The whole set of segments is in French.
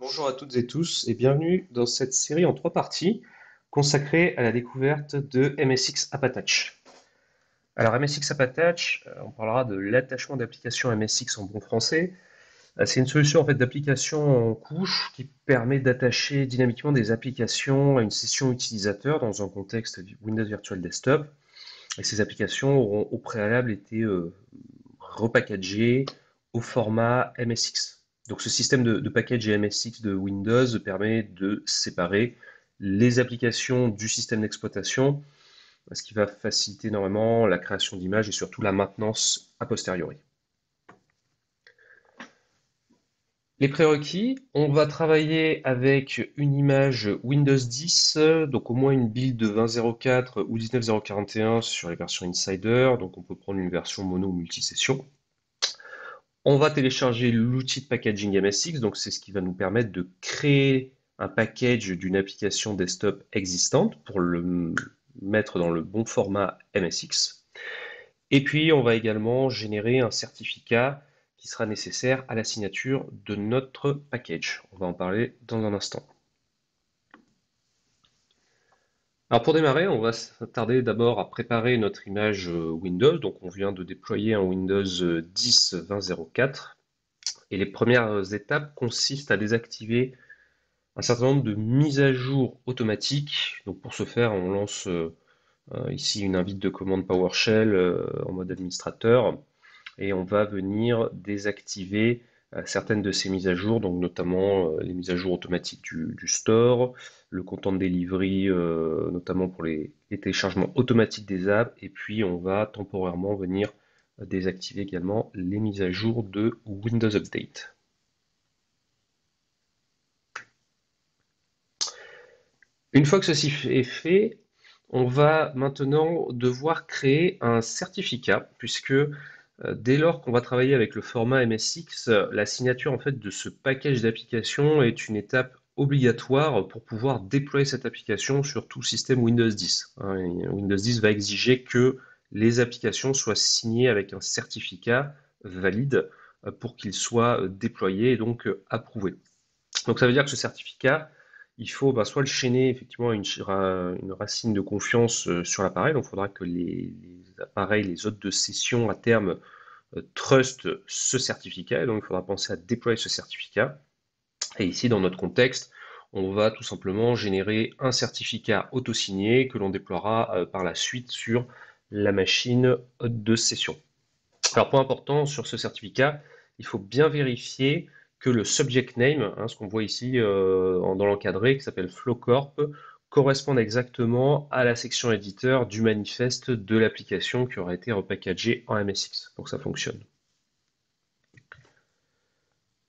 Bonjour à toutes et tous et bienvenue dans cette série en trois parties consacrée à la découverte de MSX Appatach. Alors MSX Appatach, euh, on parlera de l'attachement d'applications MSX en bon français. Euh, c'est une solution en fait d'application en couche qui permet d'attacher dynamiquement des applications à une session utilisateur dans un contexte Windows Virtual Desktop. Et ces applications auront au préalable été euh, repackagées au format MSX. Ce système de, package MSX de Windows permet de séparer les applications du système d'exploitation, ce qui va faciliter énormément la création d'images et surtout la maintenance a posteriori. Les prérequis, on va travailler avec une image Windows 10, donc au moins une build de 20.04 ou 19.041 sur les versions Insider, donc on peut prendre une version mono ou multisession. On va télécharger l'outil de packaging MSX, donc c'est ce qui va nous permettre de créer un package d'une application desktop existante pour le mettre dans le bon format MSX. Et puis on va également générer un certificat qui sera nécessaire à la signature de notre package. On va en parler dans un instant. Alors pour démarrer, on va s'attarder d'abord à préparer notre image euh, Windows. Donc on vient de déployer un Windows 10 20.04 et les premières étapes consistent à désactiver un certain nombre de mises à jour automatiques. Donc pour ce faire, on lance euh, euh, ici une invite de commande PowerShell en mode administrateur et on va venir désactiver certaines de ces mises à jour, donc notamment les mises à jour automatiques du store, le content de delivery, euh, notamment pour les, téléchargements automatiques des apps, et puis on va temporairement venir désactiver également les mises à jour de Windows Update. Une fois que ceci est fait, on va maintenant devoir créer un certificat, puisque euh, dès lors qu'on va travailler avec le format MSX, la signature en fait de ce package d'applications est une étape obligatoire pour pouvoir déployer cette application sur tout système Windows 10. Hein. Windows 10 va exiger que les applications soient signées avec un certificat valide euh, pour qu'il soit euh, déployé et donc euh, approuvé. Donc ça veut dire que ce certificat, il faut bah, soit le chaîner effectivement à une, racine de confiance sur l'appareil, donc il faudra que les, appareils, les hôtes de session à terme trust ce certificat, et donc il faudra penser à déployer ce certificat. Et ici, dans notre contexte, on va tout simplement générer un certificat auto-signé que l'on déploiera euh, par la suite sur la machine de session. Alors, point important sur ce certificat, il faut bien vérifier que le subject name, hein, ce qu'on voit ici euh, dans l'encadré, qui s'appelle Flowcorp, corresponde exactement à la section éditeur du manifeste de l'application qui aura été repackagée en MSX. Donc ça fonctionne.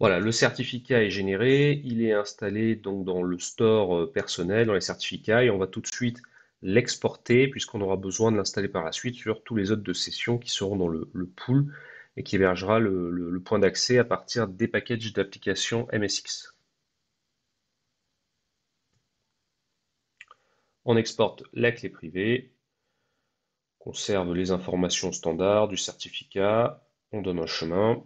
Voilà, le certificat est généré, il est installé donc dans le store euh, personnel, dans les certificats, et on va tout de suite l'exporter puisqu'on aura besoin de l'installer par la suite sur tous les autres de session qui seront dans le, pool et qui hébergera le, point d'accès à partir des packages d'applications MSX. On exporte la clé privée, conserve les informations standards du certificat, on donne un chemin,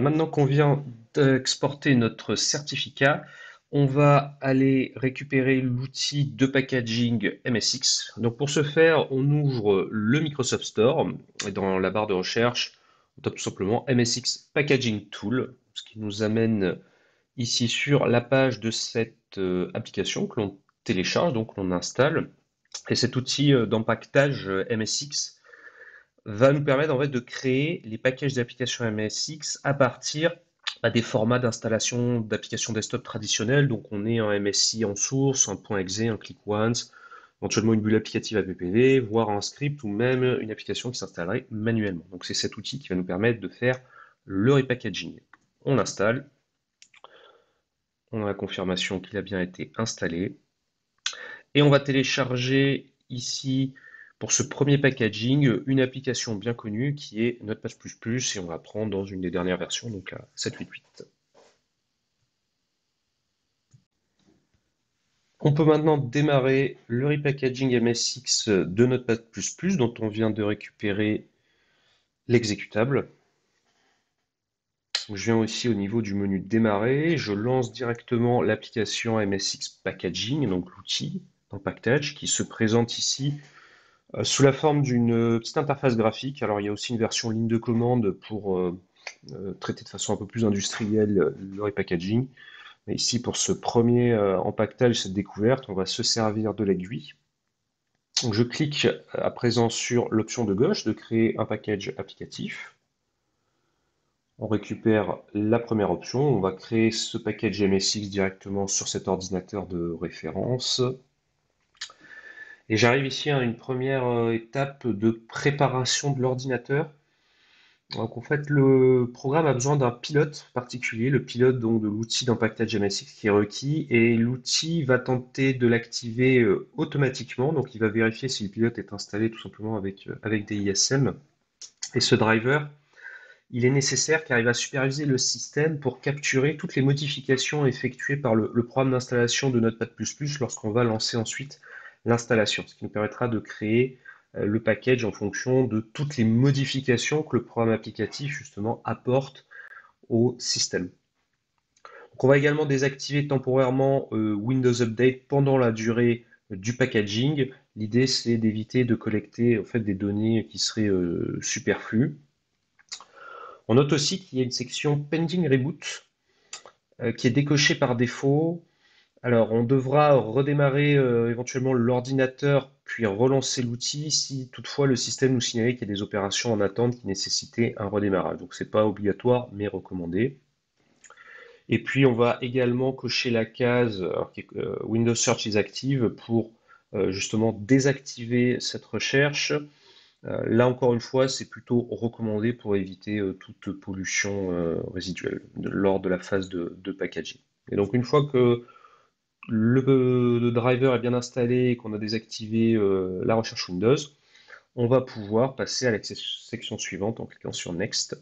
Maintenant qu'on vient d'exporter notre certificat, on va aller récupérer l'outil de packaging MSX. Donc pour ce faire, on ouvre le Microsoft Store et dans la barre de recherche, on tape tout simplement MSX Packaging Tool, ce qui nous amène ici sur la page de cette euh, application que l'on télécharge, donc l'on installe. Et cet outil euh, d'empaquetage euh, MSX va nous permettre en fait de créer les packages d'applications MSX à partir bah, des formats d'installation d'applications desktop traditionnelles. Donc on est un MSI en source, un .exe, un click once, éventuellement une bulle applicative APPV, voire un script ou même une application qui s'installerait manuellement. Donc c'est cet outil qui va nous permettre de faire le repackaging. On installe, on a la confirmation qu'il a bien été installé, et on va télécharger ici pour ce premier packaging, une application bien connue qui est Notepad++, et on va prendre dans une des dernières versions, donc la 7.8.8. On peut maintenant démarrer le repackaging MSX de Notepad++, dont on vient de récupérer l'exécutable. Je viens aussi au niveau du menu démarrer, je lance directement l'application MSX Packaging, donc l'outil dans qui se présente ici sous la forme d'une petite interface graphique. Alors il y a aussi une version ligne de commande pour euh, euh, traiter de façon un peu plus industrielle le repackaging. Mais ici, pour ce premier empaquetage, cette découverte, on va se servir de l'aiguille. Je clique à présent sur l'option de gauche de créer un package applicatif. On récupère la première option, on va créer ce package MSX directement sur cet ordinateur de référence. Et j'arrive ici à une première euh, étape de préparation de l'ordinateur. Donc en fait, le programme a besoin d'un pilote particulier, le pilote donc de l'outil d'empaquetage MSX qui est requis, et l'outil va tenter de l'activer euh, automatiquement. Donc il va vérifier si le pilote est installé tout simplement avec, euh, avec des ISM. Et ce driver, il est nécessaire car il va superviser le système pour capturer toutes les modifications effectuées par le, le programme d'installation de Notepad++ lorsqu'on va lancer ensuite l'installation, ce qui nous permettra de créer euh, le package en fonction de toutes les modifications que le programme applicatif justement apporte au système. on va également désactiver temporairement euh, Windows Update pendant la durée du packaging. L'idée c'est d'éviter de collecter en fait, des données qui seraient euh, superflues. On note aussi qu'il y a une section Pending Reboot qui est décochée par défaut alors, on devra redémarrer euh, éventuellement l'ordinateur, puis relancer l'outil si toutefois le système nous signalait qu'il y a des opérations en attente qui nécessitaient un redémarrage. Donc, ce n'est pas obligatoire, mais recommandé. Et puis, on va également cocher la case euh, Windows Search is active pour euh, justement désactiver cette recherche. là, encore une fois, c'est plutôt recommandé pour éviter toute pollution résiduelle lors de la phase de, de packaging. Et donc, une fois que le, driver est bien installé et qu'on a désactivé euh, la recherche Windows, on va pouvoir passer à la section suivante en cliquant sur Next.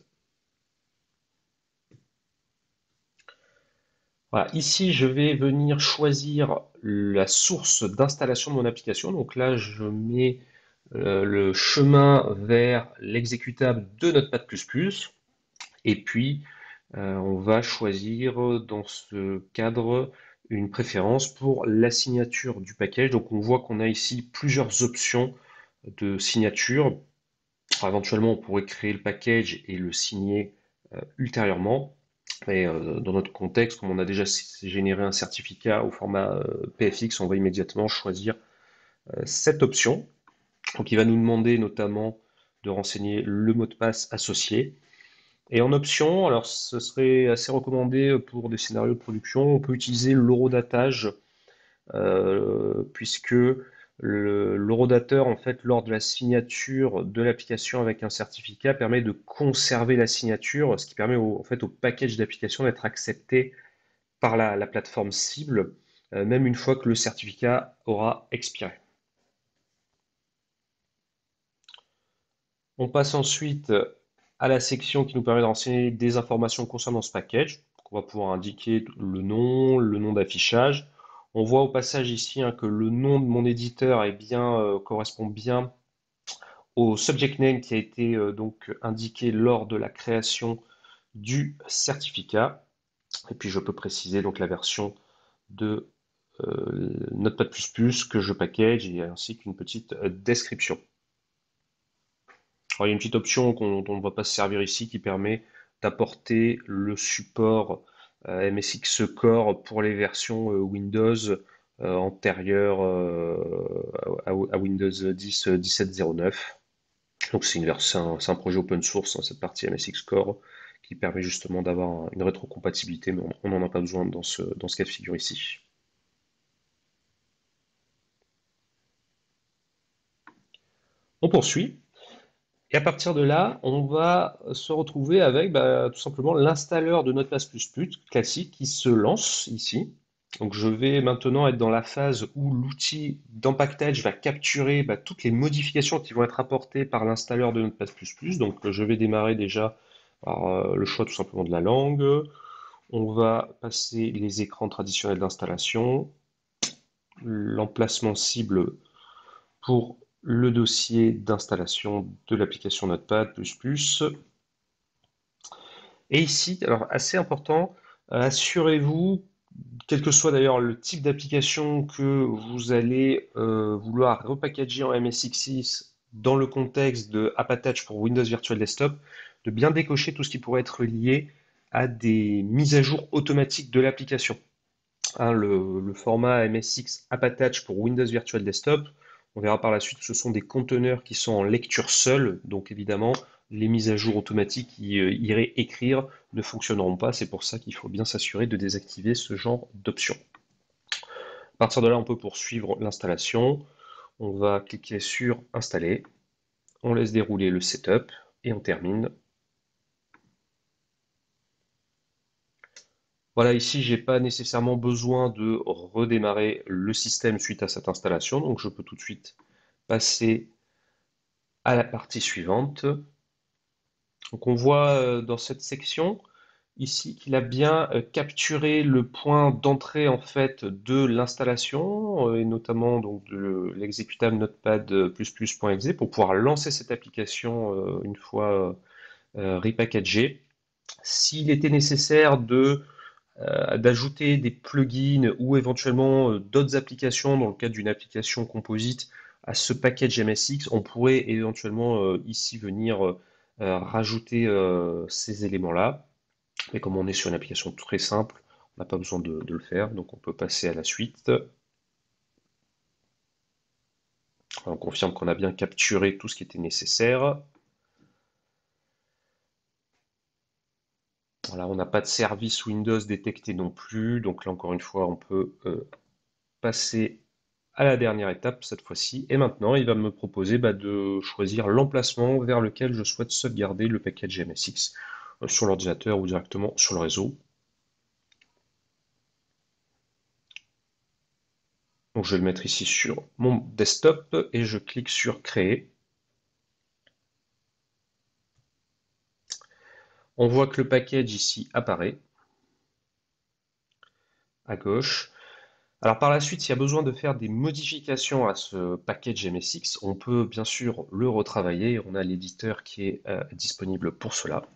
Voilà, ici, je vais venir choisir la source d'installation de mon application. Donc là, je mets euh, le chemin vers l'exécutable de Notepad++. Et puis, euh, on va choisir dans ce cadre une préférence pour la signature du package. Donc on voit qu'on a ici plusieurs options de signature. éventuellement, on pourrait créer le package et le signer euh, ultérieurement. Et euh, dans notre contexte, comme on a déjà généré un certificat au format euh, PFX, on va immédiatement choisir cette option. Donc il va nous demander notamment de renseigner le mot de passe associé. Et en option, alors ce serait assez recommandé pour des scénarios de production, on peut utiliser l'horodatage, euh, puisque l'horodateur, en fait, lors de la signature de l'application avec un certificat, permet de conserver la signature, ce qui permet au, en fait, au package d'application d'être accepté par la, plateforme cible, euh, même une fois que le certificat aura expiré. On passe ensuite à la section qui nous permet de renseigner des informations concernant ce package. on va pouvoir indiquer le nom, le nom d'affichage. On voit au passage ici hein, que le nom de mon éditeur est bien, euh, correspond bien au subject name qui a été euh, donc indiqué lors de la création du certificat. Et puis je peux préciser donc la version de euh, Notepad++ que je package et ainsi qu'une petite description il y a une petite option dont on ne va pas se servir ici qui permet d'apporter le support euh, MSX Core pour les versions euh, Windows euh, antérieures à, Windows 10 17.09. Donc c'est un, projet open source, hein, cette partie MSX Core, qui permet justement d'avoir une rétrocompatibilité, mais on n'en a pas besoin dans ce, dans ce cas de figure ici. On poursuit. Et à partir de là, on va se retrouver avec bah, tout simplement l'installeur de Notepad++ classique qui se lance ici. Donc je vais maintenant être dans la phase où l'outil d'empaquetage va capturer bah, toutes les modifications qui vont être apportées par l'installeur de Notepad++. Donc je vais démarrer déjà par euh, le choix tout simplement de la langue. On va passer les écrans traditionnels d'installation, l'emplacement cible pour le dossier d'installation de l'application Notepad++. Et ici, alors assez important, assurez-vous, quel que soit d'ailleurs le type d'application que vous allez euh, vouloir repackager en MSX6 dans le contexte de AppAttach pour Windows Virtual Desktop, de bien décocher tout ce qui pourrait être lié à des mises à jour automatiques de l'application. Hein, le, format MSX AppAttach pour Windows Virtual Desktop, on verra par la suite, ce sont des conteneurs qui sont en lecture seule, donc évidemment, les mises à jour automatiques qui euh, iraient écrire ne fonctionneront pas. C'est pour ça qu'il faut bien s'assurer de désactiver ce genre d'options. À partir de là, on peut poursuivre l'installation. On va cliquer sur Installer. On laisse dérouler le setup et on termine Voilà, ici, j'ai pas nécessairement besoin de redémarrer le système suite à cette installation, donc je peux tout de suite passer à la partie suivante. Donc on voit euh, dans cette section ici qu'il a bien euh, capturé le point d'entrée en fait de l'installation euh, et notamment donc de l'exécutable notepad++.exe pour pouvoir lancer cette application une fois repackagée. S'il était nécessaire de d'ajouter des plugins ou éventuellement euh, d'autres applications dans le cadre d'une application composite à ce package MSX, on pourrait éventuellement euh, ici venir rajouter ces éléments-là. Mais comme on est sur une application très simple, on n'a pas besoin de, le faire, donc on peut passer à la suite. On confirme qu'on a bien capturé tout ce qui était nécessaire. On n'a pas de service Windows détecté non plus. Donc là, encore une fois, on peut euh, passer à la dernière étape cette fois-ci. Et maintenant, il va me proposer bah, de choisir l'emplacement vers lequel je souhaite sauvegarder le package MSX euh, sur l'ordinateur ou directement sur le réseau. Donc je vais le mettre ici sur mon desktop et je clique sur Créer. On voit que le package ici apparaît à gauche. Alors par la suite, s'il y a besoin de faire des modifications à ce package MSX, on peut bien sûr le retravailler. On a l'éditeur qui est euh, disponible pour cela.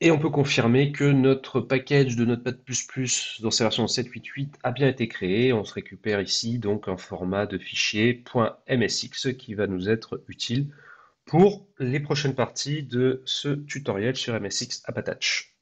Et on peut confirmer que notre package de Notepad++ dans sa version 7.8.8 a bien été créé. On se récupère ici donc un format de fichier .msx qui va nous être utile pour les prochaines parties de ce tutoriel sur MSX AppAttach.